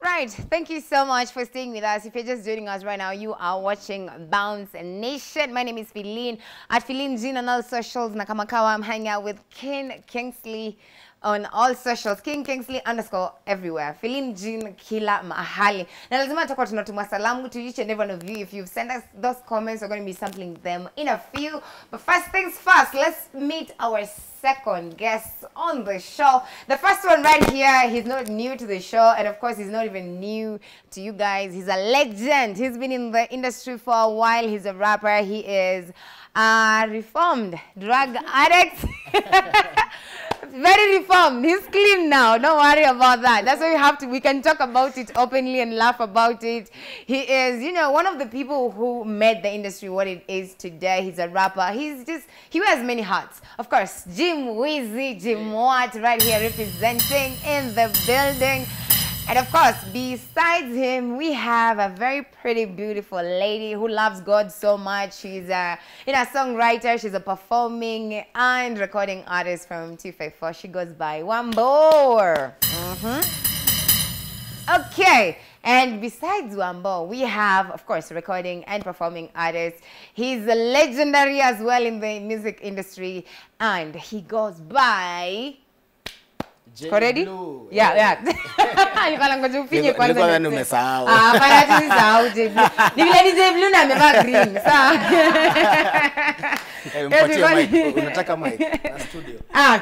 Right. Thank you so much for staying with us. If you're just joining us right now, you are watching Bounce Nation. My name is Feline. At Feline Jean on all socials. Nakamakawa, I'm hanging out with King Kingsley on all socials. King Kingsley underscore everywhere. Feline Jean kila mahali. Na lazima tutakuwa tunatuma salamu to each and every one of you. If you've sent us those comments, we're going to be sampling them in a few. But first things first, let's meet our second guest on the show. The first one right here, he's not new to the show, and of course, he's not even new to you guys. He's a legend. He's been in the industry for a while. He's a rapper. He is a reformed drug addict. Very reformed. He's clean now. Don't worry about that. That's why we have to. We can talk about it openly and laugh about it. He is, you know, one of the people who made the industry what it is today. He's a rapper. He's just he wears many hats. Of course, Jim Weezy, Jim Watt, right here representing in the building. And of course, besides him, we have a very pretty, beautiful lady who loves God so much. She's a, you know, a songwriter. She's a performing and recording artist from 254. She goes by Wambor. hmm Okay. And besides Wambo, we have, of course, recording and performing artist. He's legendary as well in the music industry. And he goes by... Uko? Yeah, yeah. Upige kwanza nilikuwa ndio nadhani useme. umesahau. Ah, hapana, tu nisahau Ni vile ni J na amevaa green. Sawa. Eh, mic. Unataka mic na studio. Ah.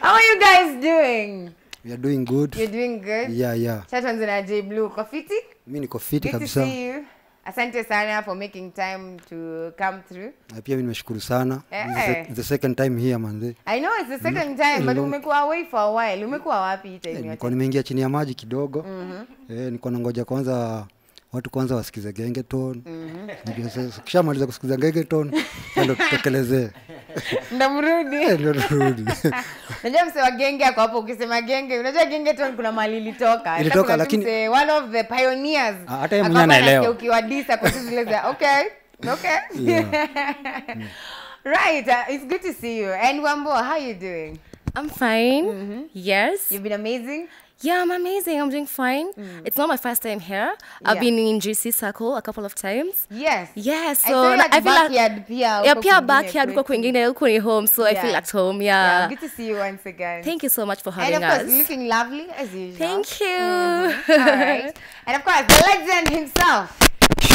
How are you guys doing? We are doing good. You're doing good? Yeah, yeah. Sasa na J Blue. Uko fiti? Mi niko fiti Good to kabisa. see you. Asante sana for making time to come through. Na pia mi nimeshukuru sana. This Eh. the, the second time here manze. I know it's the second time but umekuwa away for a while. Umekuwa wapi hii time Eh, nilikuwa nimeingia chini ya maji kidogo. Eh, nilikuwa nangoja kwanza watu kwanza wasikize gengeton. Ndio sasa kishamaliza kusikiza gengeton ndio tutekelezee. Ndo najua Eh, Unajua mse wa genge ako hapo ukisema genge, unajua genge ton kuna mali ilitoka. Ilitoka, lakini- mse, one of the pioneers. Ah, hata yeye mwenyewe anaelewa. ukiwadisa kwa sisi zile za okay. Okay. right, uh, it's good to see you. And Wambo, how you doing? I'm fine. Yes. You've been amazing. Yeah, I'm amazing. I'm doing fine. Mm. It's not my first time here. I've Yeah. been in GC Circle a couple of times. Yes. Yeah, so saw you like, I feel like backyard pia. yeah, huko pia backyard uko kwetu. kwingine huko ni home, so I feel at home. Yeah, Yeah. good to see you once again. Thank you so much for having and of course, us. looking lovely as usual. Thank you. Mm-hmm. All right. And of course, the legend himself.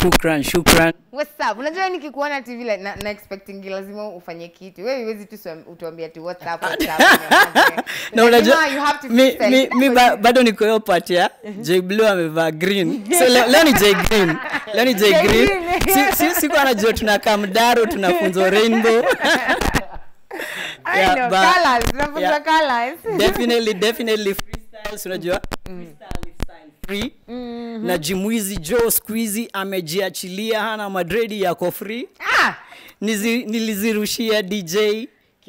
Shukran, shukran. What's up? Unajua nikikuona tv like, na, na expecting lazima ufanye kitu. Wewe huwezi tu utuambia tu what's up, what's up. na unajua you have to mi, mi, mi ba, bado niko hiyo part ya J Blue amevaa green. So leo, leo ni J Green. Leo ni J Green. si Si, si, kwa anajua tunakaa mdaro tunafunzwa rainbow. I Yeah, know, but- colors, yeah. colors. definitely definitely freestyles unajua Mm. freestyle is mm -hmm. na Jimwizi Joe squeezy amejiachilia hana madredi yako free Ah! Nizi, nilizirushia DJ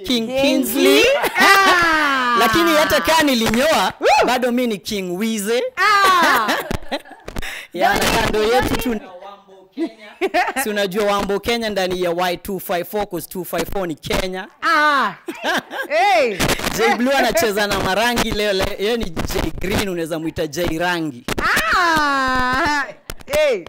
King Kingsley Ah! lakini hata kaa nilinyoa bado mi ni King Wize Ah! ya kando yetu tuna si unajua Wambo Kenya ndani ya Y254 cause 254 ni Kenya Ah! Hey! J Blue anacheza na marangi leo leo yeye ni J Green unaweza mwita J rangi Ah! Hey!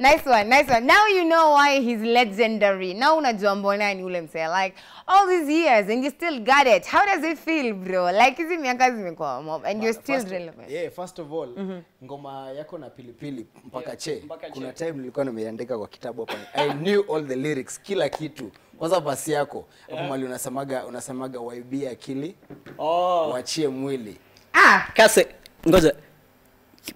Nice one, nice one. Now you know why he's legendary. Now unajua mbona ni ule msee. Like, all these years and you still got it. How does it feel, bro? Like, hizi miaka zimekuwa mob and you're still First- relevant. yeah, first of all ngoma yako na pilipili mpaka che kuna time nilikuwa nimeandika kwa kitabu hapa i knew all the lyrics kila kitu kwanza basi yako hapo mali unasemaga unasemaga waibie akili wachie mwili Ah! kase ngoja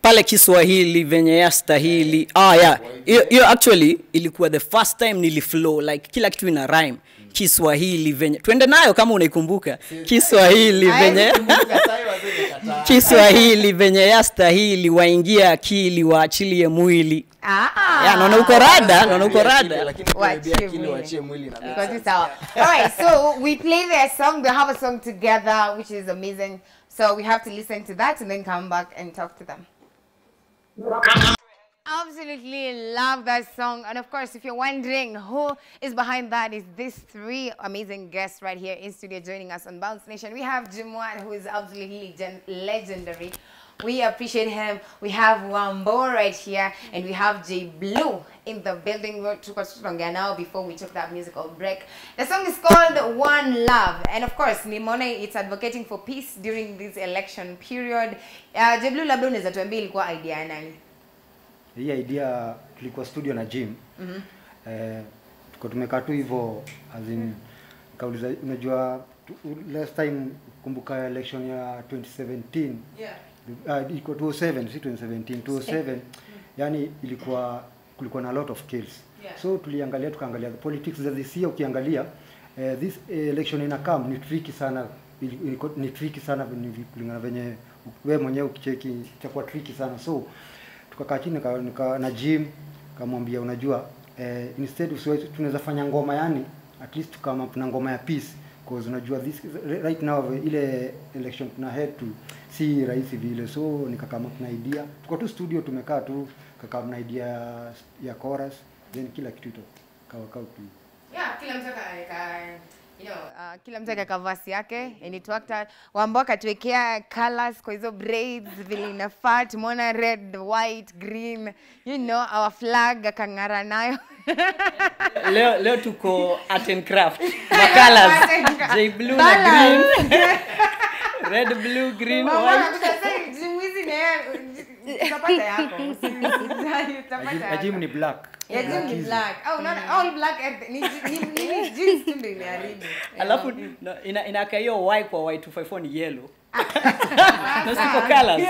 pale Kiswahili venye yastahili. Ah, yeah. Hiyo hiyo actually ilikuwa the first time niliflow like kila kitu ina rhyme. Kiswahili venye twende nayo kama unaikumbuka. Kiswahili venye Kiswahili venye yastahili waingia akili waachilie mwili. Ah! Ya, naona uko rada, naona uko rada. lakini waibie Wachie akili mwili. wachie mwili na Because it's our. All right, so we play their song. They have a song together, which is amazing. So we have to listen to that and then come back and talk to them. Absolutely love that song. And of course, if you're wondering who is behind that, is these three amazing guests right here in studio joining us on Bounce Nation. We have Jimwan, who is absolutely legend- legendary. We appreciate him. We have Wambo right here, and we have J Blue in the building. Now before we took that musical break. The song is called One Love, and of course, Nimone it's advocating for peace during this election period. Uh, J Blue, labda unaweza tuambia ilikuwa idea nani? hii idea tulikuwa studio na gym mm -hmm. eh, tuko tumekaa tu hivyo as in kauliza unajua last time kumbuka election ya 2017 Yeah. Uh, iko 2007 si 2017 2007 yani ilikuwa kulikuwa na lot of kills. Yeah. so tuliangalia tukaangalia the politics za this year ukiangalia uh, this election ina come ni tricky sana. Ni tricky sana kulingana venye wewe mwenyewe ukicheki itakuwa tricky sana. So tukakaa chini na gym kamwambia unajua eh, instead usiwe tunaweza fanya ngoma yani at least kama na ngoma ya peace because unajua this right now ile election tuna head to si rahisi vile so nikakama na idea tuko tu studio tumekaa tu kakama na idea ya, ya chorus then kila kitu ito kawa kawa tu Yeah, kila mtu akaweka you know, uh, kila mtu akaweka vasi yake and it worked out. Wambo akatuwekea colors kwa hizo braids vile inafaa. Tumeona red, white, green, you know, our flag akang'ara nayo. leo leo tuko art and craft makalas colors, and j blue na green. red blue green Mama white. "Jimu hizi ni ya- utapata yako. Utapata yako." ni black. Ya gym ni black. Oh, unaona, all black ni ni- ni- ni jeans tu ndio imeharibu. alafu na- ina- inakaa hiyo y kwa y254 ni yellow. Na siko colors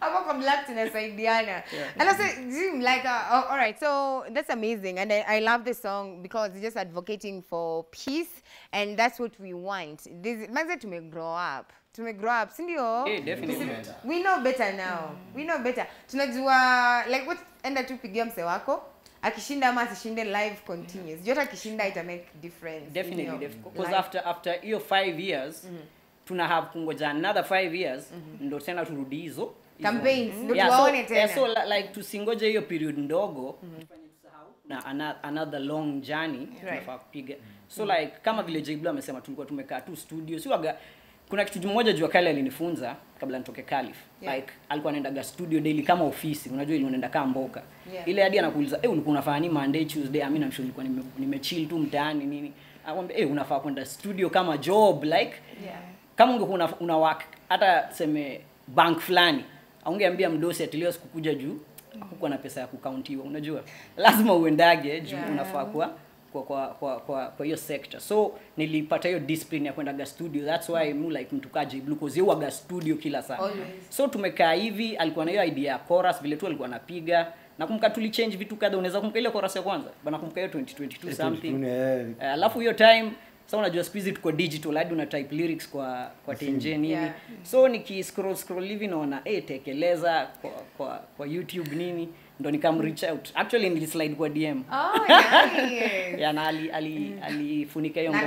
hapo kwa black tunasaidiana. And also Jim, like uh, oh, all right so that's amazing. And I, I love the song because it's just advocating for peace and that's what we want. This manze tume grow up. Tume grow up si ndio? Yeah, definitely. we know better now. Mm. we know better. Tunajua like what enda tu pigia mse wako. Akishinda ama asishinde live continues. Yeah. jota akishinda ita make difference in definitely because you because after after hiyo 5 years tuna have kungoja another 5 years mm -hmm. ndo tena turudi hizo. Campaigns, ndo Yeah, so- tena. yeah, so li- like tusingoje hiyo period ndogo mm -hmm na ana- another long journey tunafaa kupiga so like kama vile jbl amesema tulikuwa tumekaa tu studio si waga kuna kitu kimoja jua kale alinifunza kabla nitoke Calif Yeah. like alikuwa anaendaga studio daily kama ofisi unajua ile unaenda kama mboka Yeah. ile hadi anakuuliza eh ulikuwa unafanya nini Monday Tuesday amina mean nilikuwa nimechill nime, tu mtaani nini akwambia eh unafaa kwenda studio kama job like Yeah. Kama ungekuwa una, una work hata seme bank fulani aungeambia mdosi atilio sikukuja juu hakukuwa na pesa ya kukauntiwa unajua? Lazima uendage juu Yeah. unafaa kwa kwa kwa kwa kwa kwa hiyo sector. So nilipata hiyo discipline ya kwendaga studio. That's why mu like mtu kaa Blue cause yeye ga studio kila saa. Always. so tumekaa hivi alikuwa na hiyo idea ya chorus vile tu alikuwa anapiga. Nakumbuka tulichange vitu kadha unaweza kumbuka ile chorus ya kwanza? Bana kumbuka hiyo 2022 something. alafu yeah. alafu hiyo time sasa unajua siku hizi tuko digital. Hadi una type lyrics kwa kwa tenje nini. Yeah. so niki scroll scroll hivi naona eh tekeleza kwa, kwa kwa youtube nini ndo nikam reach out. Actually nilislide kwa dm Oh, nice. ya na ali ali alifunika hiyo ngoma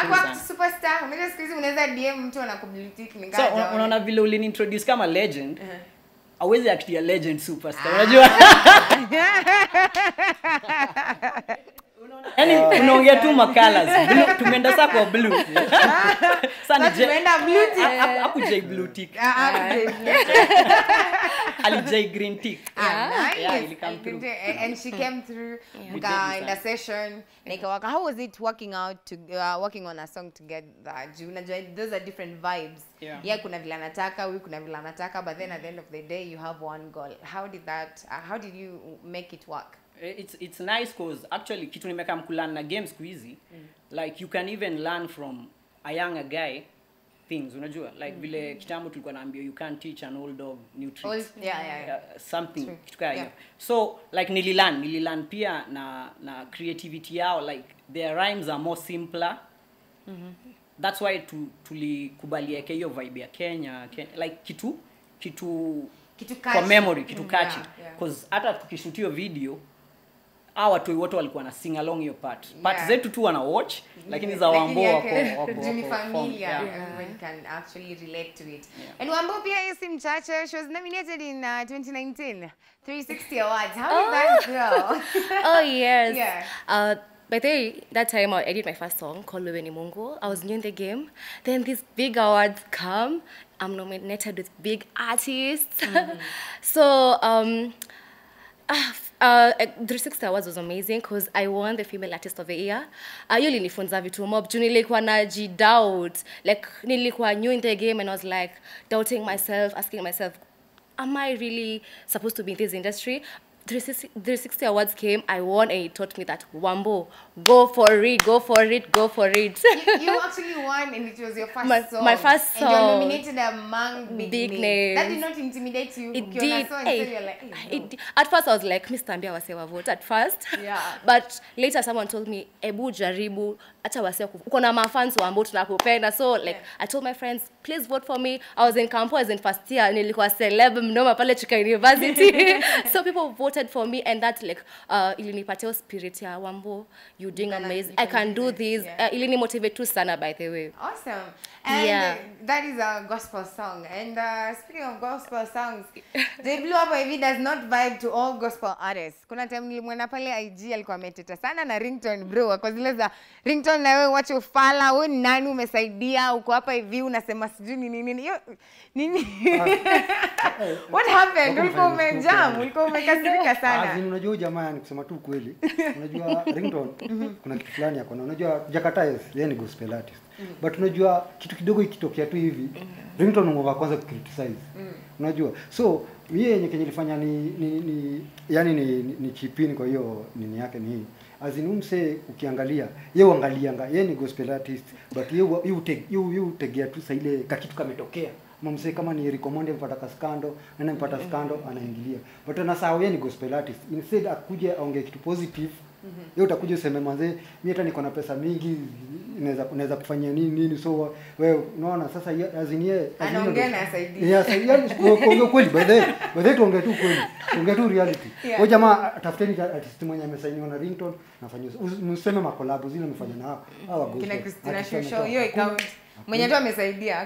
through. sana Hapo superstar. Mimi siku hizi unaweza dm mtu anakublitik ni so una- un vile ulini introduce kama legend? Uh-huh. awezi act ya legend superstar unajua yani unaongea tu makalas Blue- tumeenda saa kwa blue. Sasa J- tumeenda blue tick. Ah, ah, ali J green tick. Ah, and she came through. Mkaenda session. Na ikawaka how was it working out to uh, working on a song together? Juu unajua those are different vibes. Yeah. yeah kuna vile anataka huyu kuna vile anataka but then at the end of the day you have one goal. How did that uh, how did you make it work? Eh, it's it's nice cause actually kitu nimeka mkulan na game siku hizi like you can even learn from a younger guy things unajua? Like vile kitambo tulikuwa naambia you can't teach an old dog new tricks. Old- yeah, yeah, yeah. Uh, something kitu kaya Yeah. so like nililan nililan pia na na creativity yao like their rhymes are more simpler. That's why tu, tulikubalieke hiyo vibe ya kenya, Kenya like kitu kitu Kitu kwa memory kitu Mm, catchy. yeah, yeah. cause hata tukishutio video hawa watu wote walikuwa na sing along hiyo part part Yeah. zetu tu wana watch lakini za wambo wako wako familia yeah. everyone can actually relate to it and wambo pia yeye si mchache she was nominated in uh, 2019 360 awards how did that go oh yes. Yeah. Uh, by the way, that time I did my first song called Wewe ni Mungu. I was new in the game. Then these big awards come. I'm nominated with big artists. Mm -hmm. so um, ah, uh, 360 Awards was amazing because I won the Female Artist of the Year. Uh, hiyo ilinifunza vitu mob juu nilikuwa najidoubt like nilikuwa new in the game and I was like doubting myself, asking myself am I really supposed to be in this industry? 360, 360 awards came, I won, and it taught me that Wambo, go for it, go for it, go for it. you, you actually won and it was your first My- song my first song. and you're nominated among big, Big names. that did not intimidate you it did. so and so you're like, hey, no. it, at first, I was like, Mr. Ambia wasewa vote at first. Yeah. But later, someone told me, Ebu jaribu, hata wase uko na mafans wa ambao tunakupenda. So, like, yeah. I told my friends, please vote for me. I was in campo, as in first year, nilikuwa celeb mnoma pale chika University. so people voted for me and that like, uh, ilinipatia spirit ya Wambo, you doing amazing. I can do this, yeah. Uh, ilinimotivate tu sana by the way. Awesome. And Yeah. uh, that is a gospel song. And uh, speaking of gospel songs, J Blue up hivi does not vibe to all gospel artists. Kuna time nilimwona pale IG alikuwa ameteta sana na ringtone bro. Kwa zile za ringtone na wewe wacha ufala, wewe ni nani umesaidia, uko hapa hivi unasema sijui ni nini. nini. nini? nini? What happened? Ulikuwa umejam, ulikuwa umekasirika As sana. in, unajua jamaa ni kusema tu kweli unajua ringtone kuna kitu fulani yako na unajua Jakata yes yeye ni gospel artist but unajua kitu kidogo ikitokea tu hivi ringtone ngova kwanza criticize unajua so yeye yenye kenye ilifanya ni, ni, ni yani ni, ni, ni chipini kwa hiyo nini yake ni hii as in ukiangalia. Ye uangalianga ye ni gospel artist but ye yeye hutegea tu saa ile kakitu kametokea. Mamse kama ni recommend mpata kaskando nani mpata skando anaingilia. But anasahau ye ni gospel artist. Instead akuje aongee kitu positive yeye utakuja useme manze mimi hata niko na pesa mingi naweza unaweza kufanyia nini nini so wewe unaona sasa azinie Anaongea na saidi Yeah, sa- yani, kweli by the by the tuongee tu kweli tuongee tu reality. Yeah. jamaa tafuteni artist mwenye amesainiwa na ringtone nafanyia mseme makolabo zile mfanya na hawa hawa kina Christina show hiyo account mwenye tu amesaidia.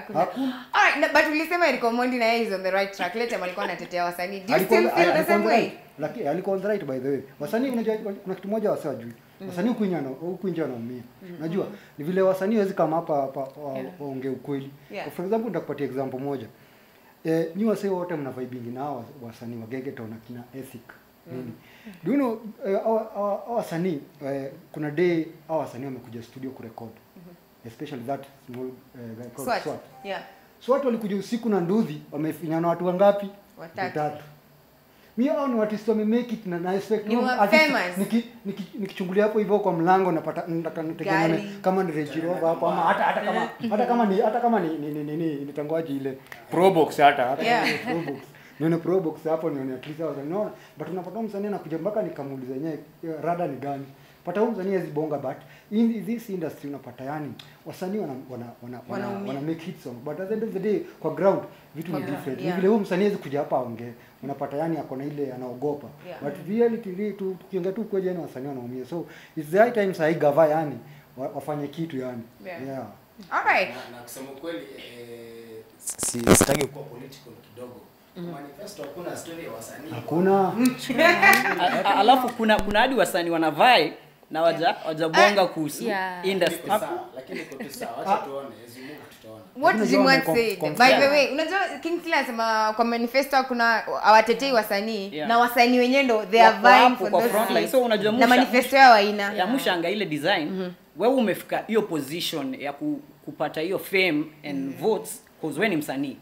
Alright, but ulisema Eric Omondi na yeye is on the right track. Lete alikuwa anatetea wasanii. Do you still feel the same way? right. Lakini alikuwa on the right by the way. Wasanii unajua kuna kitu moja wasi wajui. Wasanii huku nje huku nje wanaumia. Unajua ni vile wasanii hawezi kama hapa hapa waongee ukweli. For example nitakupatia example moja. Eh, nyi wasee wote mna vibingi na hawa wasanii wa Gegeton na kina Ethic. Nini? Do you know uh, wasanii uh, kuna day hawa wasanii wamekuja studio kurekod. Especially that small uh, Swat. Swat. Yeah. SWAT walikuja usiku na nduthi wamefinyana watu wangapi? Watatu. Mi hao ni artist wame make it na na expect Ni no, famous. niki- niki- nikichungulia hapo hivyo kwa mlango napata Gari. kama ni Range Rover hapo ama hata hata kama hata kama ni hata kama ni ni ni, ni, ni nitangoaje ile Probox hata hata Yeah. ni Probox. Nione Probox hapo nione at least hapo unaona but unapata msanii anakuja mpaka nikamuuliza yenyewe eh, rada ni gani pata huyu msanii azibonga but in this industry unapata yani wasanii wana wana wana, wana, wana, wana make hit song but at the end of the day kwa ground vitu ni Kwa- different yeah. vile huyu msanii hawezi kuja hapa aongee unapata yani ako na ile anaogopa Yeah. but reality tu tukiongea tu kweli yani wasanii wanaumia so it's the high time sahi gava yani wafanye kitu yani Yeah. yeah. Alright. na, na kusema kweli eh, si- sitaki kuwa political kidogo manifesto hakuna story ya wasanii hakuna alafu kuna kuna hadi wasanii wanavai na waja wajabonga kuhusu Yeah. industry. Lakini kwa tu sawa tuone What Lakini you want com- By the way, unajua Kingsley anasema kwa manifesto kuna awatetei wasanii Yeah. na wasanii wenyewe ndo they are vying for those So unajua na manifesto yao haina. ya mushanga ile design wewe umefika hiyo position ya ku, kupata hiyo fame and votes cause wewe ni msanii.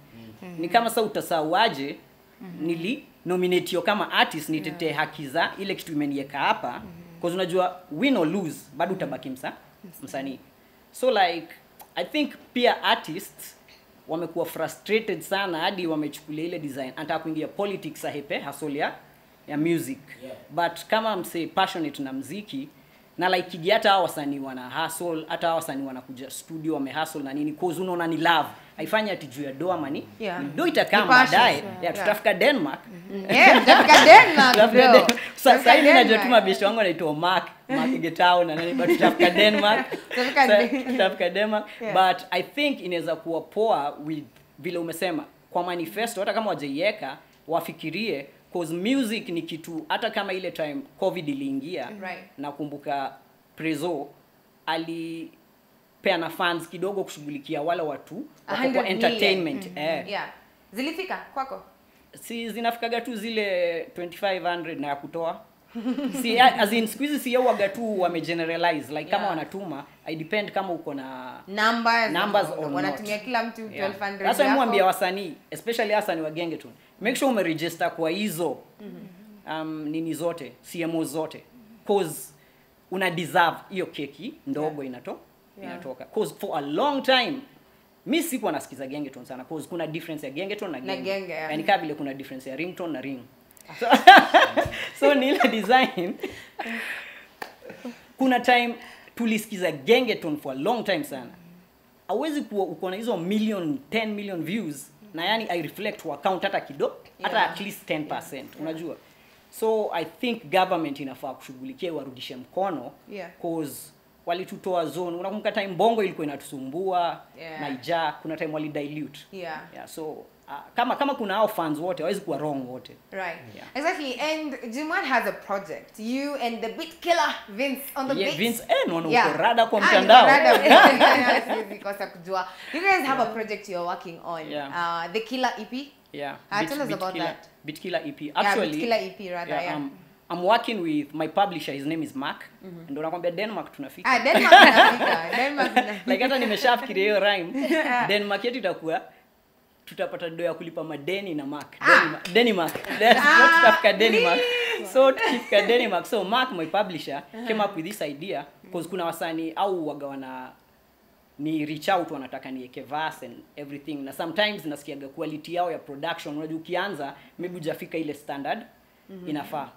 Ni kama sasa utasauaje? Nili nominatio kama artist nitetee haki za ile kitu imeniweka hapa cause unajua win or lose bado utabaki msa, msanii. So like i think pia artists wamekuwa frustrated sana hadi wamechukulia ile design. Anataka kuingia politics ahepe hasol ya ya music. Yeah. but kama mse passionate na mziki na like hata hawa wasanii wana hustle hata hawa wasanii wanakuja studio wame hustle na nini cause unaona ni love. Haifanyi ati juu ya doa mani. Yeah. do itakaa baadaye. Yeah. yeah, tutafika denmark. Yeah, tutafika Denmark, sasa mi najua tu mabisho wangu anaitwa mark mark getao na nani but tutafika denmark. Tutafika tutafika denmark. Yeah. but i think inaweza kuwa poa with vile umesema. Kwa manifesto hata kama wajaiweka wafikirie cause music ni kitu hata kama ile time covid iliingia Right. nakumbuka prezo alipeana fans kidogo kushughulikia wale watu kwa 100 kwa million. entertainment eh Yeah. Zilifika kwako? si zinafikaga tu zile 2500 na ya kutoa si as in siku hizi si yauaga tu wamegeneralize like kama Yeah. wanatuma i depend kama uko na Numbers. Numbers or Wanatumia not. kila mtu Yeah. 1200 Sasa yako. mwambia wasanii especially hasa ni wagenge tu make sure umeregister kwa hizo um, nini zote cmo zote. Cause una deserve hiyo keki ndogo yeah. inato Yeah. inatoka. Cause for a long time mi sikuwa nasikiza gengeton sana. Cause kuna difference ya gengeton na Na genge, genge, yeah. Yani kaa vile kuna difference ya rington na ring. So, so ni ile design. Kuna time tulisikiza gengeton for a long time sana. Awezi kuwa uko na hizo million 10 million views na yani i reflect wa account hata kidogo hata Yeah. at least 10% yeah. unajua so i think government inafaa kushughulikia warudishe mkono Yeah. cause walitutoa zone unakumbuka time bongo ilikuwa inatusumbua Yeah. naija kuna time walidilute Yeah. yeah, so uh, kama kama kuna hao fans wote hawezi kuwa wrong wote Right. Yeah. Exactly. And Jimwan has a project. You and the beat killer Vince on the Yeah, beat. Vince, eh, no no Yeah. rada kwa Ah, mtandao. kosa kujua. You guys have a project you're working on. Yeah. Uh, the Killer EP. yeah uh, Beat- tell us Beat about Killer- that. Beat Killer ep actually yeah, Beat Killer EP rather, yeah, yeah. um, i'm working with my publisher his name is mark. Ndo nakwambia denmark tunafika. Ah, Denmark inafika. Denmark inafika. like hata nimeshafikiria hiyo rhyme. Denmark yetu itakuwa tutapata do ya kulipa madeni na mark. Denmark- denmark ah. tutafika denmark so tukifika denmark so mark my publisher uh -huh. came up with this idea because kuna wasanii au waga wana ni reach out wanataka niweke verse and everything. Na sometimes nasikiaga quality yao ya production. Unajua ukianza maybe hujafika ile standard. Mm-hmm. inafaa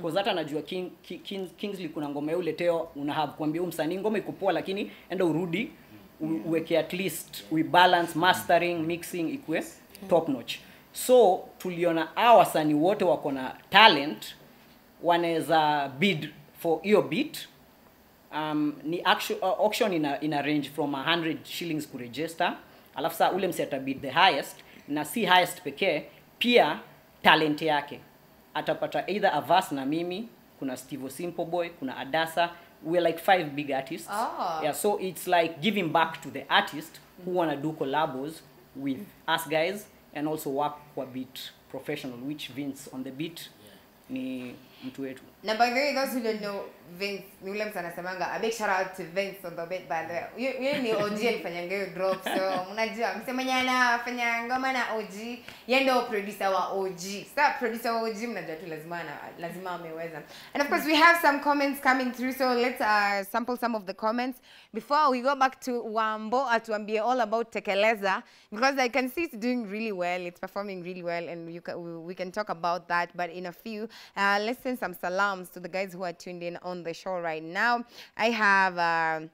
cause hata najua King, King, King, Kingsley kuna ngoma uleteo una have kuambia msanii ngoma iko poa lakini enda urudi uweke at least we balance mastering mixing ikue top notch. So tuliona hawa wasanii wote wako na talent wanaweza bid for hiyo beat. Um, ni action, uh, auction ina, ina range from 100 shillings kuregister. Alafu saa ule msi atabid the highest na si highest pekee pia talent yake atapata either avas na mimi kuna steve simple boy kuna adasa. We're like five big artists. Oh. yeah so it's like giving back to the artist who wanna do collabos with us guys and also work kwa bit professional which vince on the beat ni mtu wetu Na by the way, those who don't know Vince, ni ule mtu anasemanga a big shout out to Vince on the beat by the way. Yeye ni OG alifanyanga hiyo drop so mnajua msema anafanya ngoma na OG, yeye ndio producer wa OG. Sasa producer wa OG mnajua tu lazima ana, lazima ameweza. And of course we have some comments coming through so let's uh, sample some of the comments before we go back to Wambo atuambie all about Tekeleza because I can see it's doing really well, it's performing really well and you can, we, can talk about that but in a few uh, let's send some salams to the guys who are tuned in on the show right now. I have uh,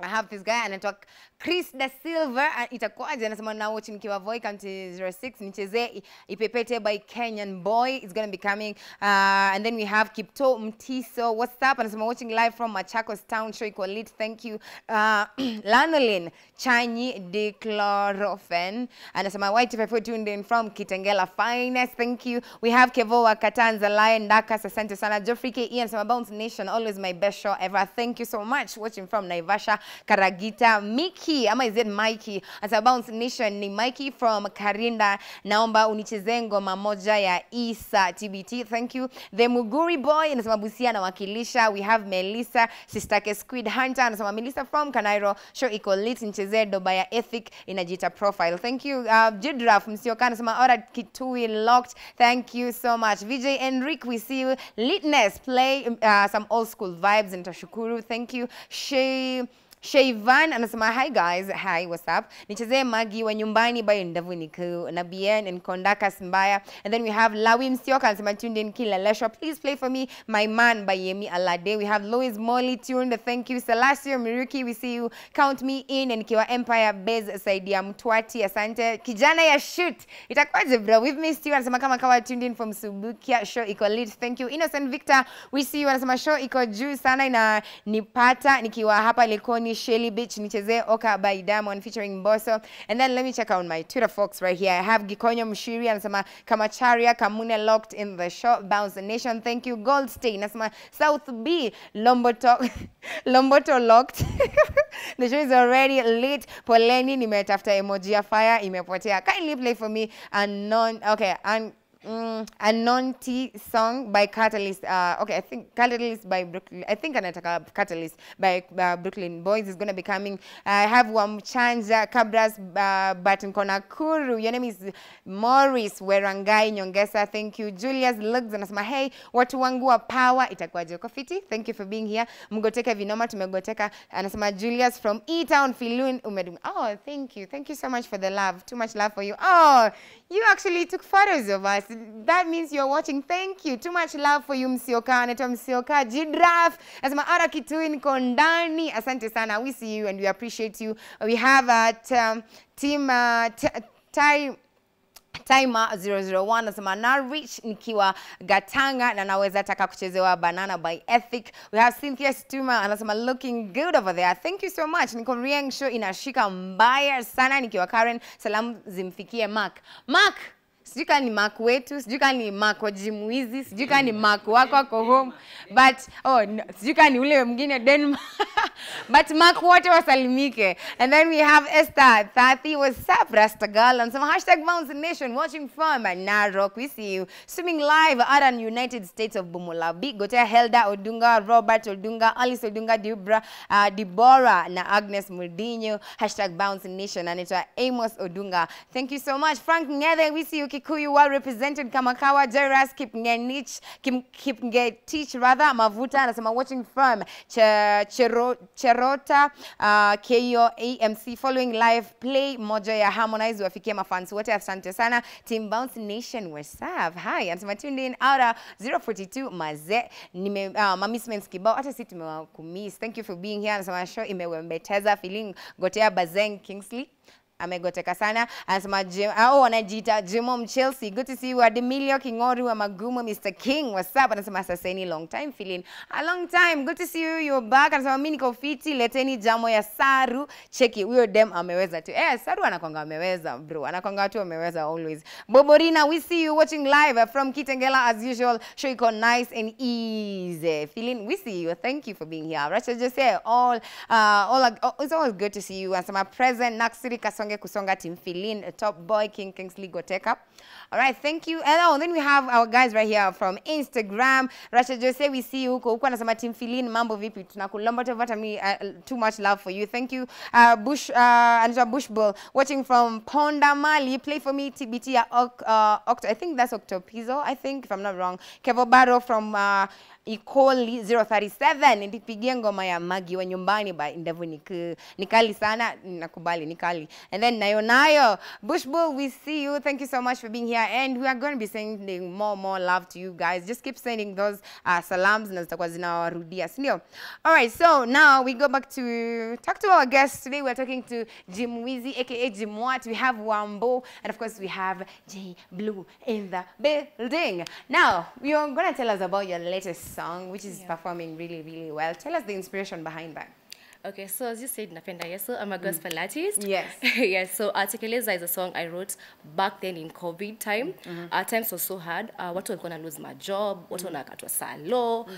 I have this guy anaitwa Chris Da Silva uh, itakuwaje anasema na watch nikiwa Voi County 06 nichezee Ipepete by Kenyan Boy it's going to be coming uh, and then we have Kipto Mtiso what's up? Anasema watching live from Machakos town show iko lit thank you. Uh, Lanolin Chanyi Diclorofen anasema YT54 tuned in from Kitengela finest thank you. We have Kevo wa Katanza Lion Dakas asante sana. Geoffrey K E anasema Bounce Nation always my best show ever thank you so much. Watching from Naivasha Karagita Miki ama is it Mikey? Anasema Bounce Nation ni Mikey from Karinda. Naomba unichezee ngoma moja ya Isa TBT thank you. The Muguri boy anasema Busia anawakilisha. We have Melissa sister Squid Hunter anasema Melissa from Kanairo. Show iko lit nichezee doba ya ethic inajiita profile. Thank you. Uh, Jidraf msioka anasema ora kitui locked. Thank you so much. VJ Enric we see you. Litness play uh, some old school vibes nitashukuru. Thank you. She Shaivan anasema hi guys, hi what's up? Nichezee Magi wa nyumbani by Ndavu Niku na BN and Kondaka Mbaya. And then we have Lawi Msioka anasema tuned in kila lesho. Please play for me My Man by Yemi Alade. We have Lois Molly tuned. Thank you. Celestia Miruki, we see you. Count me in and Kiwa Empire Base saidi ya Mtwati. Asante. Kijana ya shoot. Itakuwaje bro? With me you. anasema kama kawa tuned in from Subukia. Show iko lit. Thank you. Innocent Victor, we see you. Anasema show iko juu sana ina nipata nikiwa hapa Likoni Shelly Beach nichezee Oka by Diamond featuring Mbosso. And then let me check out my Twitter folks right here. I have Gikonyo Mshiri anasema Kamacharia Kamune locked in the shop Bounce the Nation. Thank you. Goldstein anasema South B Lomboto Lomboto locked. the show is already lit. Poleni nimetafuta emoji ya fire imepotea. Kindly play for me and non okay and Mm, a non-T song by Catalyst. Uh, okay, I think Catalyst by Brooklyn. I think anataka Catalyst by uh, Brooklyn Boys is gonna be coming. I have Wamchanja Cabras uh, but Nkonakuru. Your name is Morris Werangai Nyongesa. Thank you. Julius Lugs anasema hey, watu wangu wa power itakuwaje uko fiti? Thank you for being here. Mgoteka vinoma tumegoteka. Anasema Julius from E-Town Filun umedum. Oh, thank you. Thank you so much for the love. Too much love for you. Oh, you actually took photos of us. That means you're watching. Thank you. Too much love for you Msioka. Anaitwa Msioka Jidraf. Anasema ara kitui niko ndani. Asante sana. We see you and we appreciate you. We have at um, team time Timer 001 nasema na rich nikiwa Gatanga na naweza taka kuchezewa Banana by Ethic. We have Cynthia Stuma anasema looking good over there. Thank you so much. Niko Riang show inashika mbaya sana nikiwa Karen. Salamu zimfikie Mark. Mark sijui kama ni Mark wetu, sijui kama ni Mark wa Jimuizi, sijui kama ni Mark wako ako home, but oh, no, sijui kama ni ule mwingine Denmark but Mark wote wasalimike. And then we have Esther Thathi, what's up Rasta girl? And some hashtag Mountain Nation watching from Narok. We see you swimming live out on United States of Bumulabi. Gotea Helda Odunga, Robert Odunga, Alice Odunga, dibra uh, Deborah na Agnes Murdinho. Hashtag Bounce Nation. Anaitwa Amos Odunga. Thank you so much. Frank Ngethe, we see you Kikuyu well represented. Kamakawa, Jairus Kipngenich, Kim, Kipngetich rather, Mavuta anasema watching Ch- Chero, Cherota uh, KO AMC following live play moja ya Harmonize wafikia mafans wote. Asante sana Team Bounce Nation Wesaf. Hi, anasema tuned in out 042 maze nime uh, mamisments kibao hata si tumewakumiss. Thank you for being here. Anasema show imewembeteza feeling gotea Bazeng Kingsley amegoteka sana. Anasema au oh, anajiita Jimom Chelsea. Good to see you Ademilio Kingori wa Magumu, Mr King what's up? Anasema saseni long time feeling a long time good to see you you're back. Anasema mimi niko fiti leteni jamo ya Saru. Cheki huyo dem ameweza tu. Eh Saru anakwanga ameweza bro. Anakwanga tu ameweza always. Boborina we see you watching live from Kitengela as usual. Show iko nice and easy. Feeling we see you. Thank you for being here. Rachel say all uh, all it's always good to see you. Anasema present Naksiri Kasonge Kusonga Team Filin, Top Boy, King Kingsley Goteka. All right, thank you. And oh, then we have our guys right here from Instagram. Rasha Jose, we see you huko. Huko anasema Team Filin, mambo vipi? Tunakulomba tupata me uh, too much love for you. Thank you. Uh, Bush, uh, Anja Bushbull, watching from Ponda Mali. Play for me, TBT Oct, uh, Oct I think that's Octopizo, I think, if I'm not wrong. Kevo Baro from uh, Ikoli 037 ndipigie ngoma ya Magi wa nyumbani by Ndevu nikali ni kali sana nakubali ni kali and then nayo nayo Bushbull we see you. Thank you so much for being here. And we are going to be sending more more love to you guys. Just keep sending those uh, salams na zitakuwa zinawarudia si ndio? All right so now we go back to talk to our guests. Today we're talking to Jim Wizi aka Jim Wat. We have Wambo and of course we have J Blue in the building. Now you're going to tell us about your latest song, which is performing really, really well. Tell us the inspiration behind that. Okay, so as you said, Napenda Yesu, I'm a gospel mm. artist. Yes. yes, so Articuleza is a song I wrote back then in COVID time. Mm-hmm. Our times were so hard. Uh, watu walikuwa na lose my job, What was mm. going wanakatwa salo. Mm.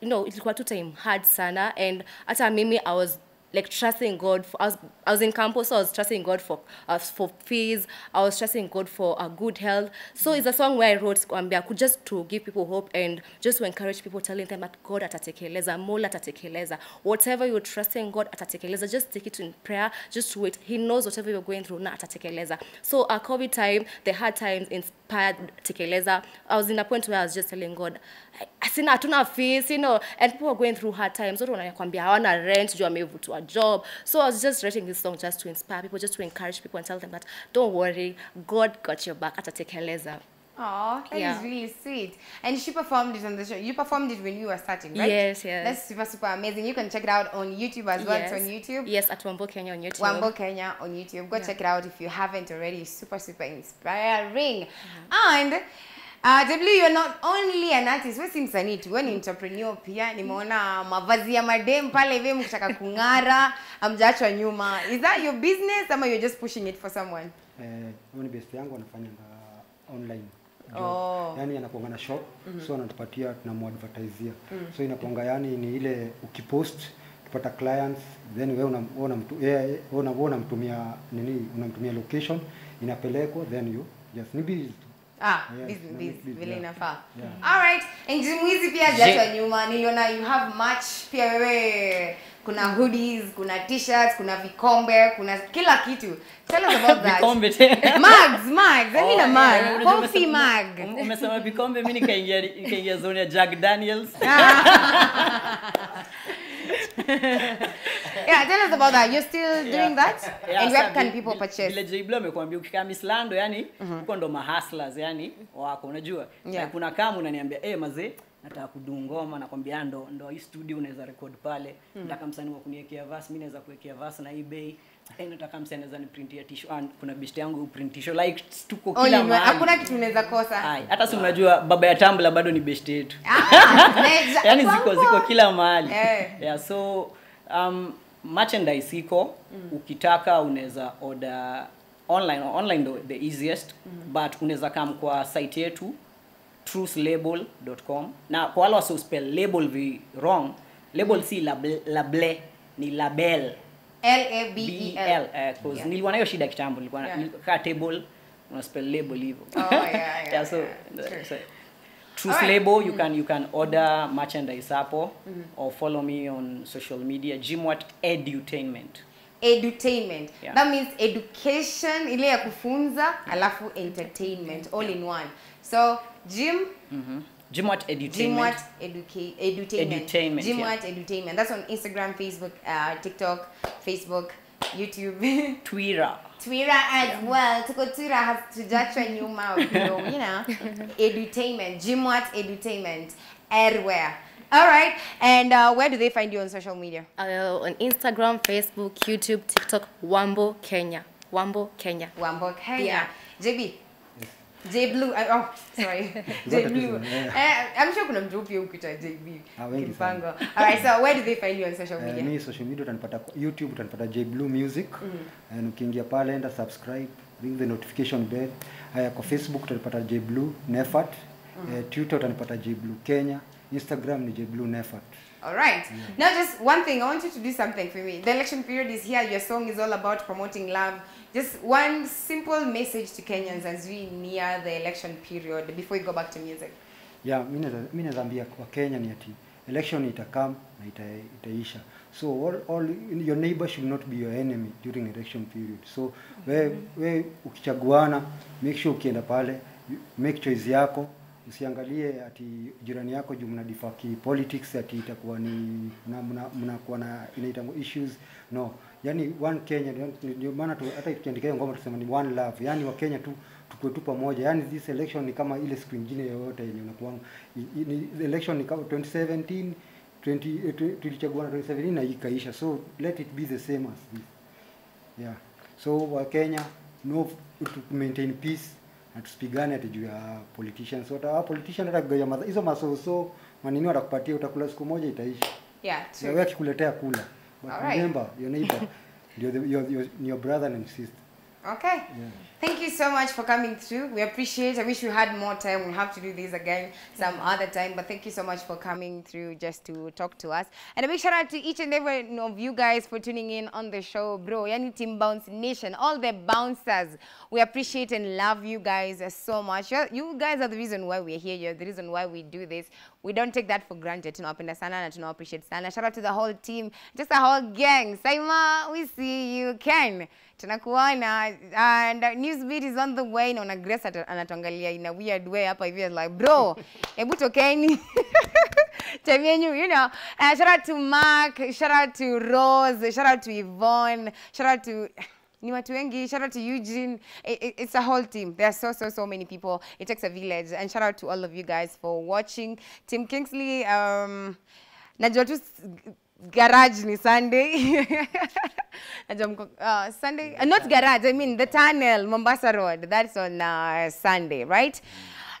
You know, it ilikuwa tu time hard sana and at hata mimi I was like trusting God. For, I was I was in campus, so I was trusting God for uh, for fees. I was trusting God for a good health. So it's a song where I wrote kwambia ku- just to give people hope and just to encourage people, telling them that God atatekeleza, Mola atatekeleza. Whatever you're trusting God atatekeleza, just take it in prayer. Just wait. He knows whatever you're going through, na atatekeleza. So our COVID time, the hard times inspired tekeleza. I was in a point where I was just telling God, sina hatuna fees, you know, and people were going through hard times. Watu wanakwambia hawana rent, juu wamevutwa a job. So I was just writing this song just to inspire people, just to encourage people and tell them that don't worry, God got your back. Atatekeleza. Oh, that is Yeah. really sweet. And she performed it on the show. You performed it when you were starting, right? Yes, yes. That's super, super amazing. You can check it out on YouTube as well. It's on YouTube. Yes, at Wambo Kenya on YouTube. Wambo Kenya on YouTube. Go Yeah. check it out if you haven't already. Super, super inspiring. And uh, W, you're not only an artist, wewe si msanii tu, wewe ni entrepreneur pia. Nimeona mavazi ya madem pale hivi mkitaka kung'ara, amjaachwa nyuma. Is that your business ama you're just pushing it for someone? Eh, huyu ni best yangu anafanya online job. Oh. yani anakuanga na shop mm -hmm. so anatupatia tunamuadvertisia so inakuanga yani ni ile ukipost kupata clients then wewe una- una, yeye- wewe una- unamtumia nini unamtumia location inapelekwa then you just tu. Ah, Yes, vile inafaa. Yeah. All right. And jimu hizi pia hajaachwa nyuma. Niliona you have much pia wewe kuna hoodies, kuna t-shirts, kuna vikombe, kuna kila kitu. Tell us about that. Vikombe tena. Mugs, mugs. I mean a Oh, mug. yeah, Coffee mug. um- Umesema vikombe, mimi nikaingia nikaingia zone ya Jack Daniels. Yeah, tell us about that. You're still doing that? Yeah, and where can people purchase? J Blue amekwambia ukikaa Mislando yani huko ndo mahustlers yani wako unajua. Yeah. Na kuna kama unaniambia eh mazee nataka kudu ngoma nakwambia ndo ndo hii studio unaweza record pale. Nataka msanii wa kuniwekea verse, mimi naweza kuwekea verse na eBay. Eh nataka msanii anaweza niprintia t-shirt. Ah, kuna bishte yangu print t-shirt like tuko Oh, kila mahali. hakuna kitu unaweza kosa. Hai, hata si unajua baba ya Tumblr bado ni best yetu. Ah, yani ziko ziko kila mahali Yeah. yeah, so um, merchandise iko mm. ukitaka unaweza order online online ndo the easiest mm. but unaweza kam kwa site yetu truthlabel.com na kwa wale wasio spell label vi wrong label si lable, lable ni label L-A-B-E-L. cuz eh, cause Yeah. nilikuwa nayo shida kitambo nilikuwa Yeah. table una spell label hivyo Oh, yeah, yeah, yeah, so, yeah. Sure. so Truth Alright. Label, you can you can order merchandise hapo or follow me on social media Jimwat Edutainment. edutainment. Yeah. that means education ile ya kufunza alafu entertainment all in one. So jim Mm-hmm. Jimwat Edutainment. gymwat educa- edutainment. Edutainment, gymwat edutainment. That's on instagram facebook uh, tiktok facebook youtube Twitter. twitter as yeah. well tuko twitter hatujachwa nyuma mouth. you know edutainment Jimwat edutainment everywhere all right and uh, where do they find you on social media Uh, on Instagram, Facebook, YouTube, TikTok, Wambo Kenya. Wambo Kenya. Wambo Kenya. Yeah. JB. J Blue. Oh, sorry. J Blue. Eh, I'm sure kuna mtu pia ukita JB. Ah, wengi Kimpango. sana. All right, so where do they find you on social Eh, media? mi social media utanipata youtube utanipata j blue music and ukiingia pale enda subscribe ring the notification bell haya kwa facebook utanipata j blue nefat uh, twitter utanipata j blue kenya instagram ni j blue nefat All right. Yeah. Now, just one thing. I want you to do something for me. The election period is here. Your song is all about promoting love. Just one simple message to Kenyans as we near the election period before we go back to music. yeah mimi naweza- ambia wa kenya ni ati election itakam na ita, itaisha so all, all your neighbor should not be your enemy during election period so we, we ukichaguana make sure ukienda pale make choice yako usiangalie ati jirani yako juu mnadifa politics ati itakuwa ni mnakuwa na inaita issues. No. Yani one Kenya ndio- maana tu hata ikiandikia ngoma tusema ni one love. Yani wa Kenya tu tukue tu pamoja. Yani this election ni kama ile siku nyingine yoyote yenye unakuwa ni election ni kama 2017 20 eh, tulichagua na 2017 na ikaisha. So let it be the same as this. Yeah. So wa Kenya no to maintain peace na tusipigane ati juu ya politicians so ta politician hata kugaia maza hizo masoso manini watakupatia utakula siku moja itaisha Yeah, na true. wewe akikuletea kula but Alright. remember your neighbor your, your, your, your brother and sister Okay. Thank you so much for coming through. We appreciate. I wish we had more time. We have to do this again some other time. But thank you so much for coming through just to talk to us. And a big shout out to each and every one of you guys for tuning in on the show, bro. Yani Team Bounce Nation, all the bouncers. We appreciate and love you guys so much. You're, you guys are the reason why we're here. You're the reason why we do this. We don't take that for granted. Tunawapenda sana na tunawappreciate sana. Shout out to the whole team, just the whole gang. Saima, we see you. Ken, tunakuona. And uh, Newsbeat is on the way. Naona Grace anatuangalia in a weird way hapa hivi like, bro, hebu tokeni. time yenyu, you know. Uh, shout out to Mark, shout out to Rose, shout out to Yvonne, shout out to ni watu wengi shout out to eugene it, it, it's a whole team there are so so so many people it takes a village and shout out to all of you guys for watching tim kingsley um, najua tu garage ni sunday. Uh, sunday uh, not garage i mean the tunnel mombasa road. That's on uh, sunday right?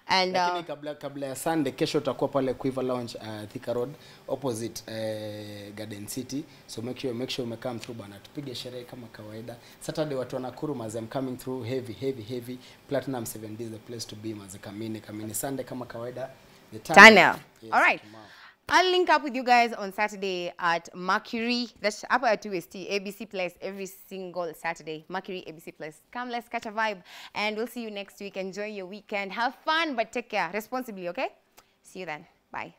And uh, lakini kabla kabla ya sunday kesho utakuwa pale quiver lounge uh, thika road opposite uh, garden city. So make sure make sure umecome through bana tupige sherehe kama kawaida. Saturday watu wa nakuru maze I'm coming through heavy heavy heavy. Platinum 7d is the place to be maze kamini kamini sunday kama kawaida. The tunnel. tunnel. Yes, All right. tomorrow. I'll link up with you guys on Saturday at Mercury. That's up at 2ST, ABC Plus, every single Saturday. Mercury, ABC Plus. Come, let's catch a vibe. And we'll see you next week. Enjoy your weekend. Have fun, but take care responsibly, okay? See you then. Bye.